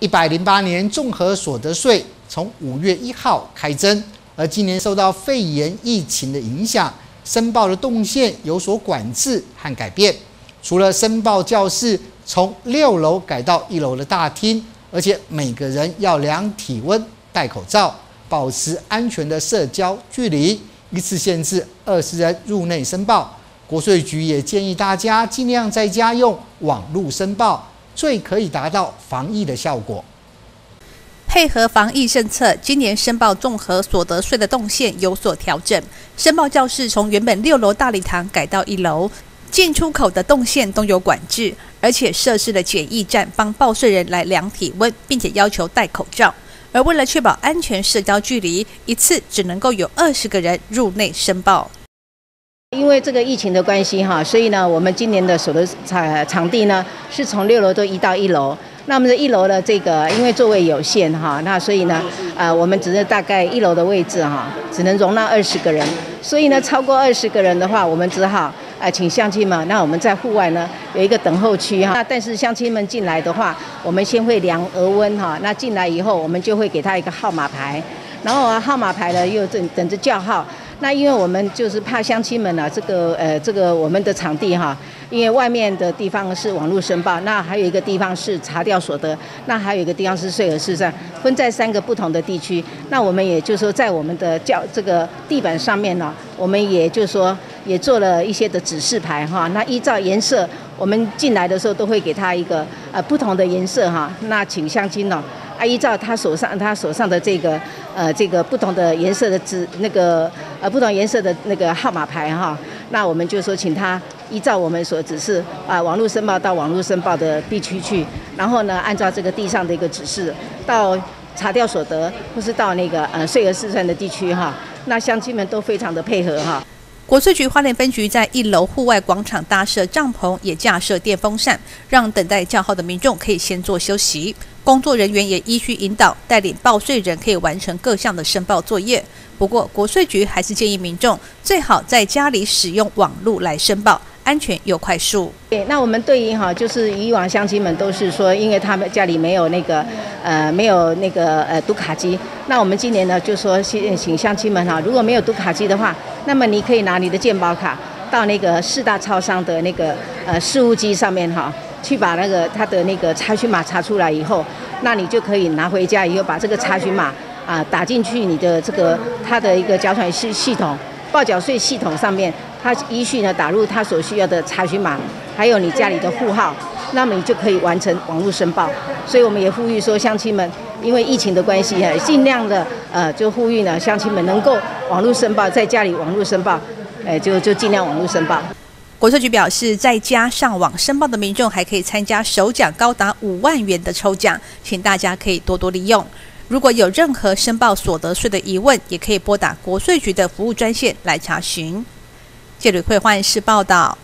一百零八年综合所得税从五月一号开征，而今年受到肺炎疫情的影响，申报的动线有所管制和改变。除了申报教室从六楼改到一楼的大厅，而且每个人要量体温、戴口罩、保持安全的社交距离，一次限制二十人入内申报。国税局也建议大家尽量在家用网络申报。最可以达到防疫的效果。配合防疫政策，今年申报综合所得税的动线有所调整。申报教室从原本六楼大礼堂改到一楼，进出口的动线都有管制，而且设置了检疫站，帮报税人来量体温，并且要求戴口罩。而为了确保安全社交距离，一次只能够有二十个人入内申报。因为这个疫情的关系哈，所以呢，我们今年的所的场场地呢，是从六楼都移到一楼。那么这一楼的这个，因为座位有限哈，那所以呢，呃，我们只是大概一楼的位置哈，只能容纳二十个人。所以呢，超过二十个人的话，我们只好呃请乡亲们，那我们在户外呢有一个等候区哈。那但是乡亲们进来的话，我们先会量额温哈。那进来以后，我们就会给他一个号码牌，然后号码牌呢又等等着叫号。那因为我们就是怕乡亲们呢，这个呃，这个我们的场地哈，因为外面的地方是网络申报，那还有一个地方是查掉所得，那还有一个地方是税额试算，分在三个不同的地区。那我们也就是说，在我们的教这个地板上面呢，我们也就是说也做了一些的指示牌哈。那依照颜色，我们进来的时候都会给他一个呃不同的颜色哈。那请乡亲呢。啊，依照他手上他手上的这个呃这个不同的颜色的纸那个呃不同颜色的那个号码牌哈，那我们就说请他依照我们所指示啊网络申报到网络申报的地区去，然后呢按照这个地上的一个指示到查掉所得或是到那个呃税额试算的地区哈，那乡亲们都非常的配合哈。国税局花莲分局在一楼户外广场搭设帐篷，也架设电风扇，让等待叫号的民众可以先做休息。工作人员也依序引导，带领报税人可以完成各项的申报作业。不过，国税局还是建议民众最好在家里使用网络来申报。安全又快速。对，那我们对应哈，就是以往乡亲们都是说，因为他们家里没有那个，呃，没有那个呃读卡机。那我们今年呢，就说请请乡亲们哈，如果没有读卡机的话，那么你可以拿你的健保卡到那个四大超商的那个呃事务机上面哈，去把那个他的那个查询码查出来以后，那你就可以拿回家以后把这个查询码啊打进去你的这个他的一个缴款系系统。报缴税系统上面，他依序呢打入他所需要的查询码，还有你家里的户号，那么你就可以完成网络申报。所以我们也呼吁说，乡亲们，因为疫情的关系啊，尽量的呃，就呼吁呢，乡亲们能够网络申报，在家里网络申报，哎，就就尽量网络申报。国税局表示，在家上网申报的民众还可以参加首奖高达五万元的抽奖，请大家可以多多利用。如果有任何申报所得税的疑问，也可以拨打国税局的服务专线来查询。谢吕慧焕视报道。